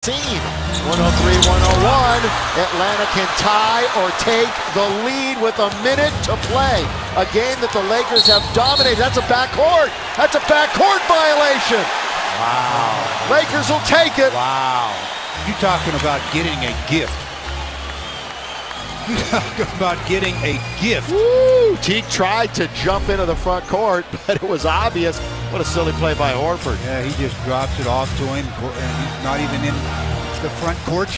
Team 103-101. Atlanta can tie or take the lead with a minute to play. A game that the Lakers have dominated. That's a backcourt. That's a backcourt violation. Wow. Lakers will take it. Wow. You talking about getting a gift. Talking about getting a gift. Woo! Teague tried to jump into the front court, but it was obvious. What a silly play by Horford. Yeah, he just drops it off to him, and he's not even in the front court.